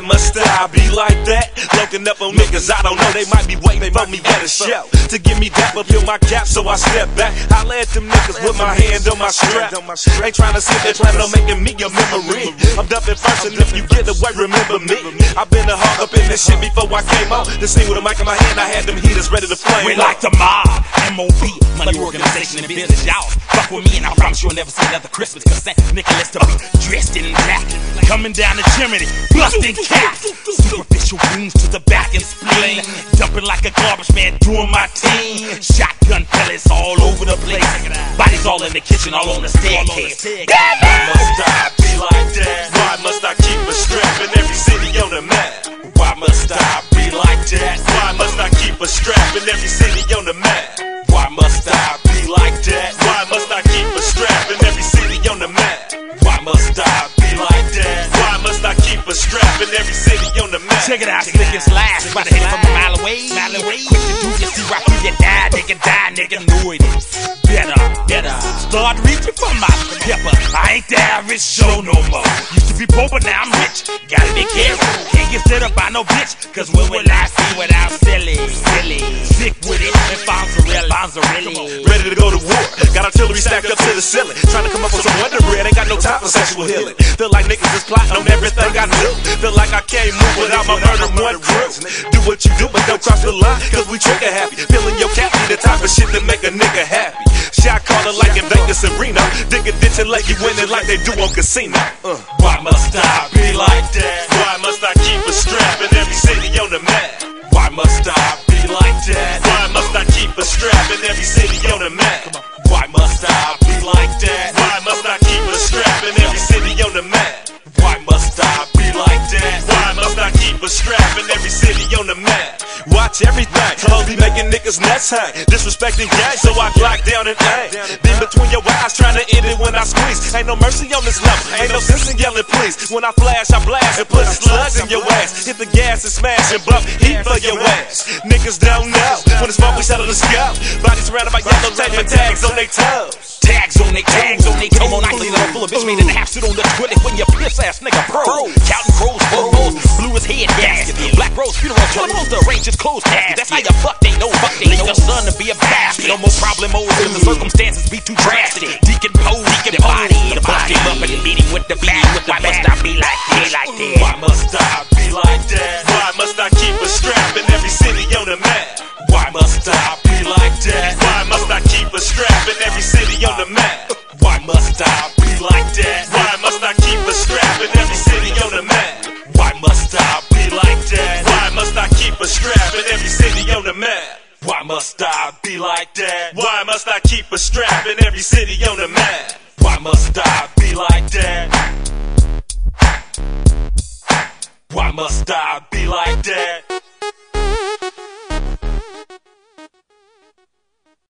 must I be like that? Looking up on niggas, I don't know, they might be waiting for me at a show. To give me that, but fill my cap, so I step back. I let them niggas put my hand on my strap. Ain't trying to sit there planning on making me a memory. I'm dumping first, and if you get away, remember me. I've been a hog up in this shit before I came on. The scene with a mic in my hand, I had them heaters ready to flame. We like the mob, MOB, money organization and business, y'all. Fuck with me and I promise you'll never see another Christmas. Cause St. Nicholas to be dressed in black. Coming down the chimney, busting caps. Superficial wounds to the back and spleen. Dumping like a garbage man doing my team. Shotgun pellets all over the place. Bodies all in the kitchen, all on the staircase. Why must I be like that? Why must I keep a strap in every city on the map? Why must I be like that? Why must I keep a strap in every city on the map? Check it out, slick and slash. About to hit it from a mile away. Mile away. Quick to do you see right through your die, nigga, die, nigga. Know it better, better. Start reaching for my pepper. I ain't the average show no more. Used to be poor, but now I'm rich. Gotta be careful. Can't get set up by no bitch. Cause when will I see without Celly? Celly. Sick with it. And Fonzarelli. Fonzarelli. Ready to go to war. Got artillery stacked up to the ceiling. Trying to come up with some wonder bread. Ain't got no time for sexual healing. Feel like niggas is plotting on everything I do. Feel like I can't move without my murder one crew. Do what you do, but don't cross the line. Cause we trigger happy. Feeling your cap be the type of shit that make a nigga happy. Shot caller like in Vegas and Reno. Dig a ditch and let you win it like they do on casino. Uh. Why must I be like that? Why must I keep a strap in every city on the map? Why must I be like that? Why must I keep a strap in every city on the map? Watch everything, clothes be making niggas nuts hang. Disrespecting gang, so I glock down and aim. Been between your eyes, trying to end it when I squeeze. Ain't no mercy on this level, ain't no sense in yelling please. When I flash, I blast and put slugs in your ass. Hit the gas and smash and bump heat for your ass. Niggas don't know when it's smoke, we settle the scalp. Bodies surrounded by yellow tape and tags on their toes. Tags on they tags on they Come on, I clean it up full of bitch made in the half sit on the toilet when you piss ass nigga pro. Counting crows, his head gasket. Black rose funeral, tell him to arrange his clothes casket. That's how you fuck, they know fuck, they know your son to be a bastard. No more problemos, cause the circumstances be too drastic. Deacon pose, deacon body, the bust him up and beat him with the beat. Why must I be like this, like this? Why must I be like that? Why must I keep a strap in every city on the map? Why must I be like that? Why must I keep a strap in every city on the map? Must I be like that? Why must I keep a strap in every city on the map? Why must I be like that? Why must I be like that?